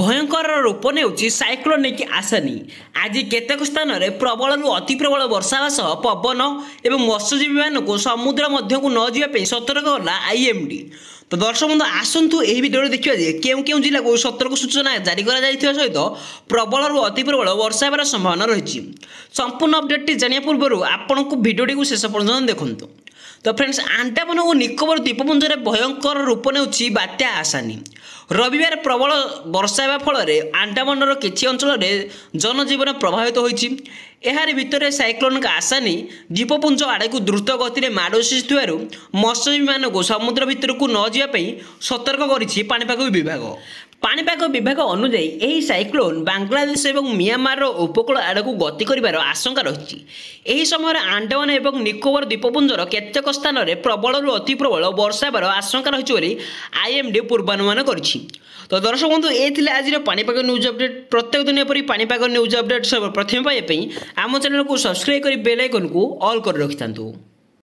ଭୟଙ୍କର ରୂପ ନେଉଛି ସାଇକ୍ଲୋନିକ ଆସାନୀ ଆଜି କେତେକ ସ୍ଥାନରେ ପ୍ରବଳରୁ ଅତି ପ୍ରବଳ ବର୍ଷା ହେବା ସହ ପବନ ଏବଂ ମତ୍ସ୍ୟଜୀବୀମାନଙ୍କୁ ସମୁଦ୍ର ମଧ୍ୟକୁ ନ ଯିବା ପାଇଁ ସତର୍କ ହେଲା ଆଇଏମ୍ଡି ତ ଦର୍ଶକ ବନ୍ଧୁ ଆସନ୍ତୁ ଏହି ଭିଡ଼ିଓରେ ଦେଖିବା ଯେ କେଉଁ କେଉଁ ଜିଲ୍ଲାକୁ ସତର୍କ ସୂଚନା ଜାରି କରାଯାଇଥିବା ସହିତ ପ୍ରବଳରୁ ଅତି ପ୍ରବଳ ବର୍ଷା ହେବାର ସମ୍ଭାବନା ରହିଛି ସମ୍ପୂର୍ଣ୍ଣ ଅପଡ଼େଟ୍ଟି ଜାଣିବା ପୂର୍ବରୁ ଆପଣଙ୍କୁ ଭିଡ଼ିଓଟିକୁ ଶେଷ ପର୍ଯ୍ୟନ୍ତ ଦେଖନ୍ତୁ তো ফ্রেন্ডস আন্দামান ও নিকোবর দ্বীপপুঞ্জের ভয়ঙ্কর রূপ নেউছি বাত্যা আসানি রবিবার প্রবল বর্ষা হওয়া ফলরে আন্দামানর কিছু অঞ্চলের জনজীবন প্রভাবিত হয়েছে এর ভিতরে সাইক্লোন আসানি দ্বীপপুঞ্জ আড়ে দ্রুত গতি মাড় শিশুবার মৎস্যজীবী মানুষ সমুদ্র ভিতরক নযাওয়া সতর্ক করেছে পাপাগ বিভাগ ପାଣିପାଗ ବିଭାଗ ଅନୁଯାୟୀ ଏହି ସାଇକ୍ଲୋନ୍ ବାଂଲାଦେଶ ଏବଂ ମିଆଁମାରର ଉପକୂଳ ଆଡ଼କୁ ଗତି କରିବାର ଆଶଙ୍କା ରହିଛି ଏହି ସମୟରେ ଆଣ୍ଡାମାନ ଏବଂ ନିକୋବର ଦ୍ୱୀପପୁଞ୍ଜର କେତେକ ସ୍ଥାନରେ ପ୍ରବଳରୁ ଅତି ପ୍ରବଳ ବର୍ଷା ହେବାର ଆଶଙ୍କା ରହିଛି ବୋଲି ଆଇଏମ୍ଡି ପୂର୍ବାନୁମାନ କରିଛି ତ ଦର୍ଶକ ବନ୍ଧୁ ଏ ଥିଲା ଆଜିର ପାଣିପାଗ ନ୍ୟୁଜ୍ ଅପଡ଼େଟ୍ ପ୍ରତ୍ୟେକ ଦିନ ଏପରି ପାଣିପାଗ ନ୍ୟୁଜ୍ ଅପଡ଼େଟ୍ ପ୍ରଥମେ ପାଇବା ପାଇଁ ଆମ ଚ୍ୟାନେଲକୁ ସବସ୍କ୍ରାଇବ୍ କରି ବେଲ୍ ଆଇକନ୍କୁ ଅଲ୍ କରି ରଖିଥାନ୍ତୁ